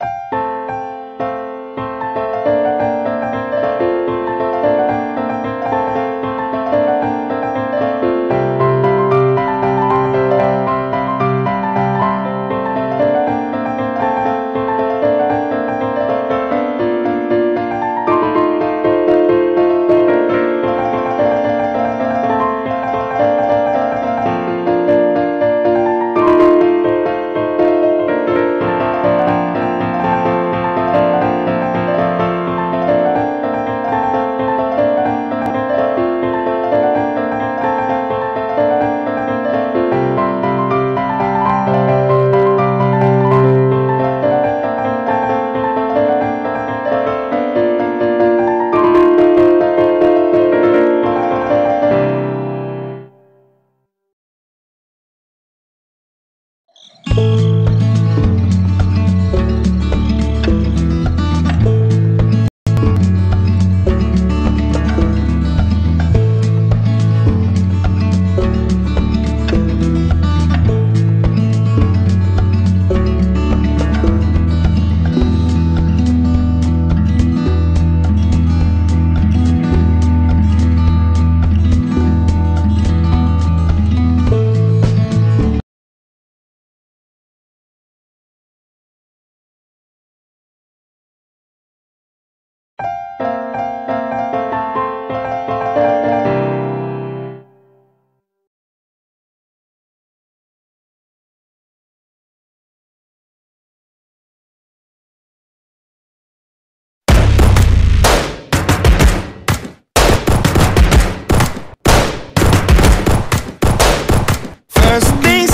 Música because things